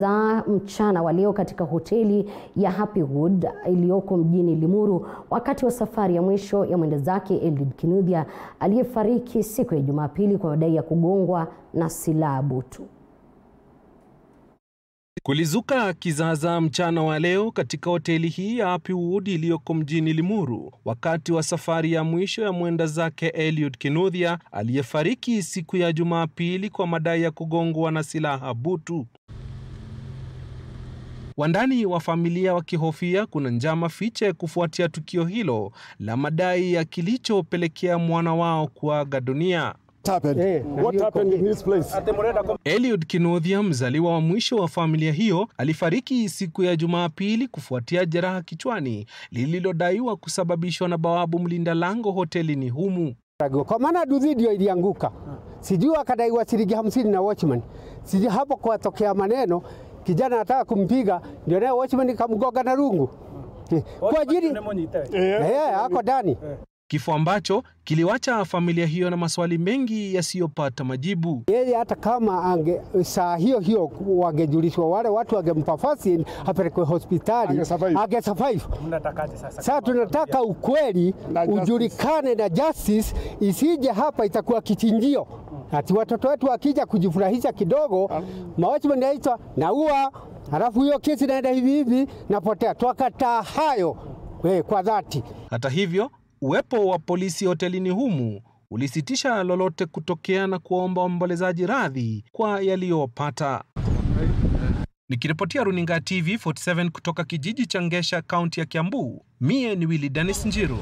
za mchana walio katika hoteli ya Happywood iliyoko mjini Limuru wakati wa safari ya mwisho ya mwenda zake Eliud Kinuthia aliyefariki siku ya Jumapili kwa madai ya kugongwa na silaha butu. Kulizuka kizaazaa mchana wa leo katika hoteli hii ya Happywood iliyoko mjini Limuru wakati wa safari ya mwisho ya mwenda zake Eliud Kinuthia aliyefariki siku ya Jumapili kwa madai ya kugongwa na silaha butu. Wandani wa familia wakihofia kuna njama fiche kufuatia tukio hilo la madai ya kilichopelekea mwana wao kuaga dunia. Eliud Kinuthia, mzaliwa wa mwisho wa familia hiyo, alifariki siku ya Jumapili kufuatia jeraha kichwani lililodaiwa kusababishwa na bawabu mlinda lango hotelini humu. Kwa maana duthi ndio ilianguka, sijui akadaiwa shilingi hamsini na watchman, sijui hapo kwatokea maneno kijana anataka kumpiga, ndio naye watchman kamgonga na rungu. Kwa ajili eh, ako ndani. Kifo ambacho kiliwacha familia hiyo na maswali mengi yasiyopata majibu. Yeye hata kama ange, saa hiyo hiyo wangejulishwa wale watu wangempa fasi apelekwe hospitali ange survive. Sasa tunataka ukweli ujulikane na justice isije hapa itakuwa kichinjio ati watoto wetu wakija kujifurahisha kidogo, mawachman naitwa naua, halafu hiyo kesi naenda hivi hivi, napotea. Twakataa hayo we, kwa dhati. Hata hivyo uwepo wa polisi hotelini humu ulisitisha lolote kutokea na kuwaomba waombolezaji radhi kwa yaliyopata. Nikiripotia runinga TV 47 kutoka kijiji cha Ngesha, kaunti ya Kiambu, mie ni Willy Dennis Njiru.